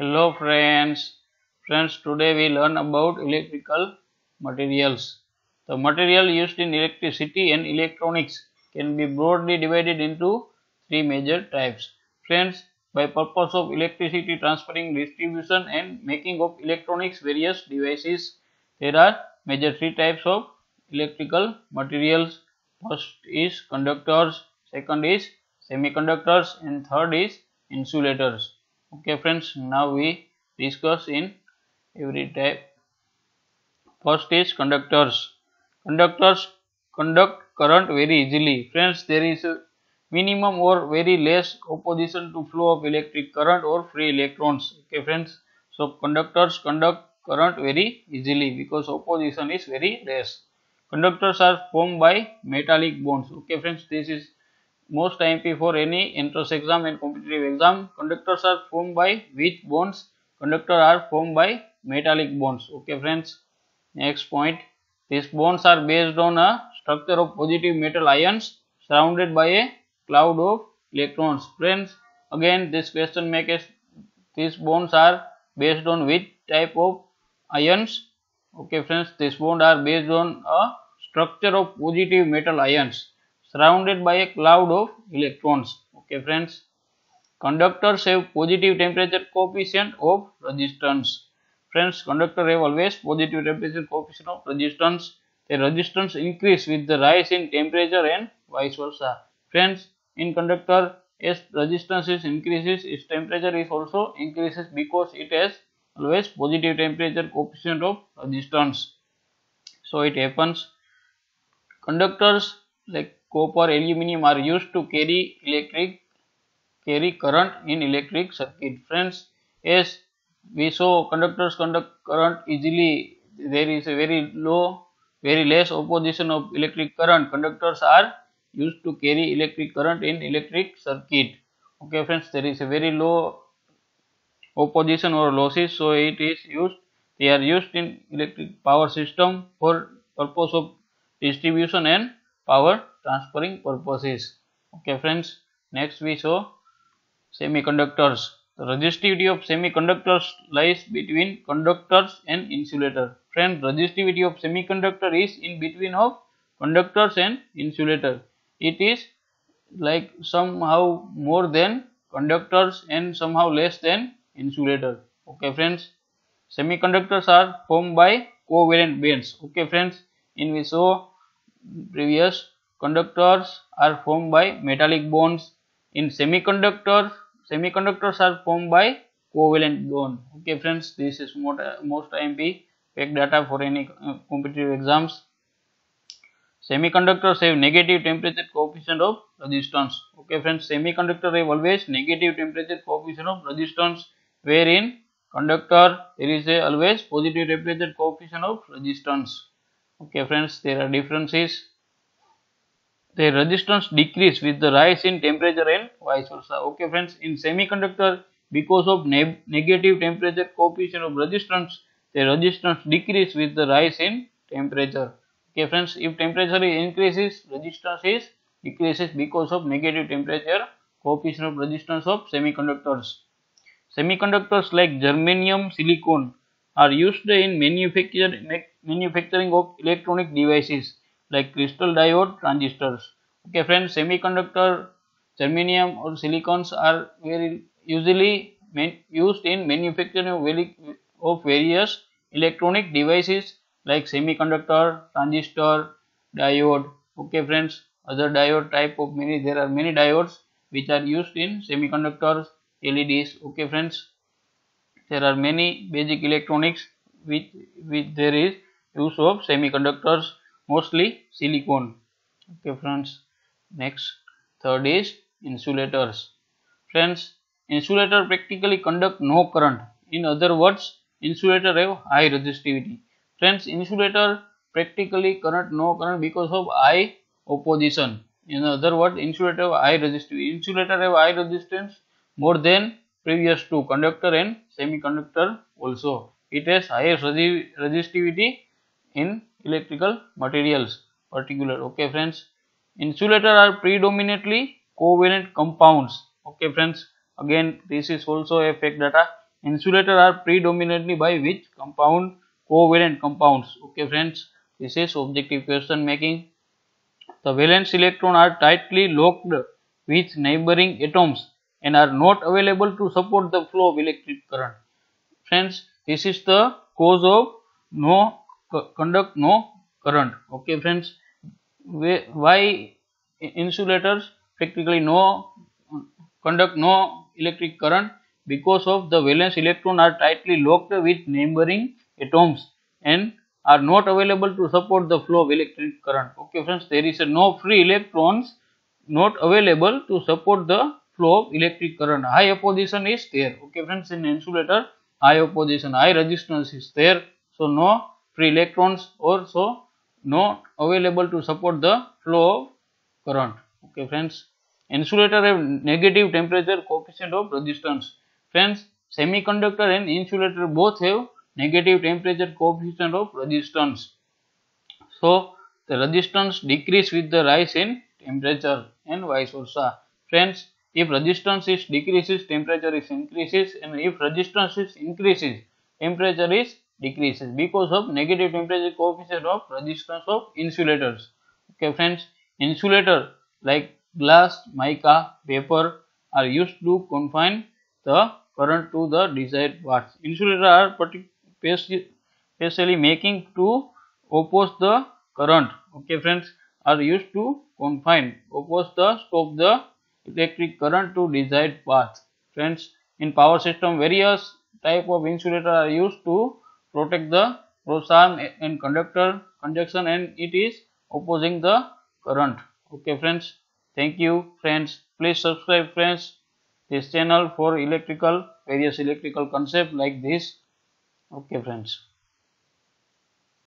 Hello friends. Friends, today we learn about electrical materials. The material used in electricity and electronics can be broadly divided into three major types. Friends, by purpose of electricity transferring, distribution and making of electronics various devices, there are major three types of electrical materials. First is conductors, second is semiconductors and third is insulators okay friends now we discuss in every type. First is conductors. Conductors conduct current very easily. Friends there is a minimum or very less opposition to flow of electric current or free electrons. Okay friends so conductors conduct current very easily because opposition is very less. Conductors are formed by metallic bonds. Okay friends this is most IMP for any entrance exam and competitive exam. Conductors are formed by which bonds? Conductor are formed by metallic bonds. Okay friends. Next point. These bonds are based on a structure of positive metal ions surrounded by a cloud of electrons. Friends, again this question makes these bonds are based on which type of ions? Okay friends, these bonds are based on a structure of positive metal ions surrounded by a cloud of electrons. Okay friends. Conductors have positive temperature coefficient of resistance. Friends, conductor have always positive temperature coefficient of resistance. The resistance increase with the rise in temperature and vice versa. Friends, in conductor, as resistance is increases, its temperature is also increases because it has always positive temperature coefficient of resistance. So it happens. Conductors like copper, aluminum are used to carry electric carry current in electric circuit. Friends, as we saw conductors conduct current easily, there is a very low, very less opposition of electric current. Conductors are used to carry electric current in electric circuit. Okay friends, there is a very low opposition or losses, so it is used, they are used in electric power system for purpose of distribution and power transferring purposes. Okay friends next we show semiconductors. The resistivity of semiconductors lies between conductors and insulator friend resistivity of semiconductor is in between of conductors and insulator it is like somehow more than conductors and somehow less than insulator okay friends semiconductors are formed by covalent bonds. Okay friends in we saw previous Conductors are formed by metallic bonds. In semiconductors, semiconductors are formed by covalent bond. Okay friends, this is most, most IMP fact data for any uh, competitive exams. Semiconductors have negative temperature coefficient of resistance. Okay friends, semiconductor have always negative temperature coefficient of resistance wherein conductor there is a always positive temperature coefficient of resistance. Okay friends, there are differences the resistance decrease with the rise in temperature and vice versa. Okay friends, in semiconductor because of ne negative temperature coefficient of resistance, the resistance decrease with the rise in temperature. Okay friends, if temperature increases, resistance is decreases because of negative temperature coefficient of resistance of semiconductors. Semiconductors like germanium, silicon are used in manufacture, manufacturing of electronic devices like crystal diode transistors. Okay friends, semiconductor, germanium or silicons are very usually used in manufacturing of various electronic devices like semiconductor, transistor, diode. Okay friends, other diode type of many, there are many diodes which are used in semiconductors, LEDs. Okay friends, there are many basic electronics which, which there is use of semiconductors mostly silicone. Okay friends. Next. Third is insulators. Friends insulator practically conduct no current. In other words insulator have high resistivity. Friends insulator practically current no current because of high opposition. In other words insulator have high resistivity. Insulator have high resistance more than previous two. Conductor and semiconductor also. It has higher resistivity in electrical materials. Particular okay friends? Insulator are predominantly covalent compounds. Okay friends? Again this is also a fact data. Insulator are predominantly by which compound? Covalent compounds. Okay friends? This is objective question making. The valence electron are tightly locked with neighboring atoms and are not available to support the flow of electric current. Friends this is the cause of no conduct no current okay friends why insulators practically no conduct no electric current because of the valence electron are tightly locked with neighboring atoms and are not available to support the flow of electric current. Okay friends, there is no free electrons not available to support the flow of electric current. High opposition is there. Okay friends, in insulator high opposition, high resistance is there. So no free electrons also not available to support the flow of current. Okay friends, insulator have negative temperature coefficient of resistance. Friends, semiconductor and insulator both have negative temperature coefficient of resistance. So, the resistance decrease with the rise in temperature and vice versa. Friends, if resistance is decreases, temperature is increases and if resistance is increases, temperature is decreases because of negative temperature coefficient of resistance of insulators. Okay friends, insulator like glass, mica, paper are used to confine the current to the desired paths. Insulators are specially making to oppose the current. Okay friends are used to confine oppose the stop the electric current to desired path. Friends in power system various type of insulator are used to protect the cross arm and conductor conduction and it is opposing the current. Okay friends. Thank you friends. Please subscribe friends this channel for electrical various electrical concept like this okay friends